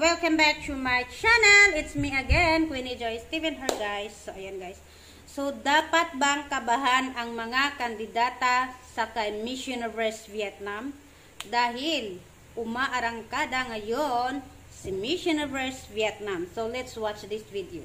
welcome back to my channel. It's me again, Queenie Joy Steven her guys. So, ayan guys. So, dapat bang kabahan ang mga kandidata sa Miss Universe Vietnam? Dahil umaarangkada ngayon si Miss Universe Vietnam. So, let's watch this video.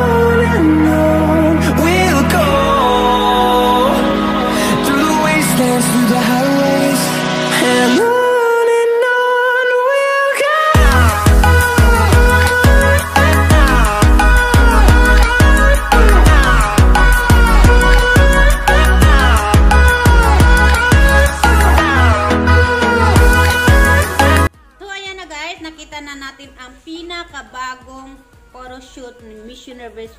shoot ni Miss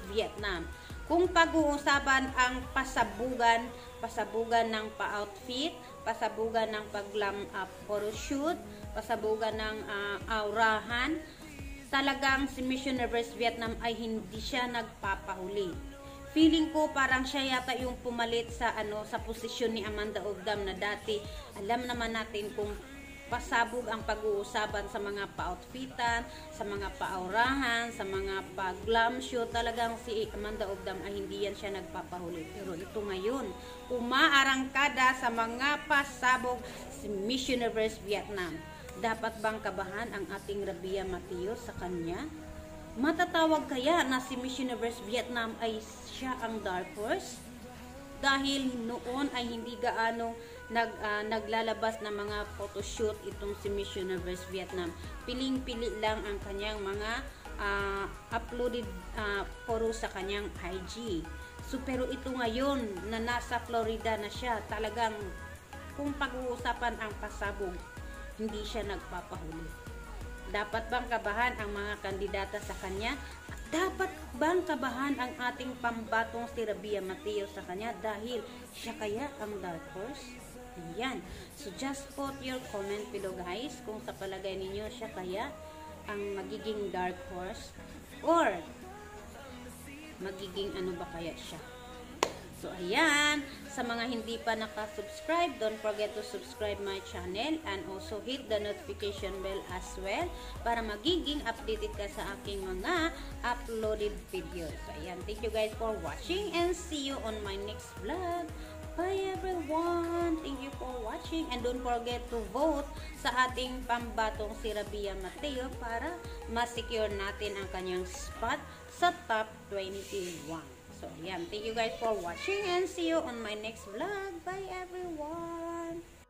Vietnam. Kung pag-uusapan ang pasabugan, pasabugan ng pa-outfit, pasabugan ng pag-glam up photo shoot, pasabugan ng ah, aurahan, talagang si Miss Vietnam ay hindi siya nagpapahuli. Feeling ko parang siya yata yung pumalit sa ano sa posisyon ni Amanda Ogdam na dati. Alam naman natin kung pasabog ang pag-uusapan sa mga pa-outfitan, sa mga pa-aurahan, sa mga pa-glam shoot. Talagang si Amanda Ogdam ay hindi yan siya nagpapahuli. Pero ito ngayon, umaarangkada sa mga pasabog si Miss Universe Vietnam. Dapat bang kabahan ang ating Rabia Mateo sa kanya? Matatawag kaya na si Miss Universe Vietnam ay siya ang dark horse? Dahil noon ay hindi gaano nag, ah, naglalabas ng mga photoshoot itong si Miss Universe Vietnam. Piling-pili lang ang kanyang mga ah, uploaded ah, photo sa kanyang IG. So, pero ito ngayon na nasa Florida na siya, talagang kung pag-uusapan ang pasabog, hindi siya nagpapahuli. Dapat bang kabahan ang mga kandidata sa kanya? At dapat bang kabahan ang ating pambatong si Rabia Mateo sa kanya dahil siya kaya ang dark horse? Ayan. So just put your comment below guys kung sa palagay ninyo siya kaya ang magiging dark horse or magiging ano ba kaya siya? So, ayan. Sa mga hindi pa nakasubscribe, don't forget to subscribe my channel and also hit the notification bell as well para magiging updated ka sa aking mga uploaded videos. So, ayan. Thank you guys for watching and see you on my next vlog. Bye everyone! Thank you for watching and don't forget to vote sa ating pambatong si Rabia Mateo para ma-secure natin ang kanyang spot sa top 21. So, ayan. Thank you guys for watching and see you on my next vlog. Bye, everyone!